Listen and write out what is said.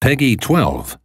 Peggy 12.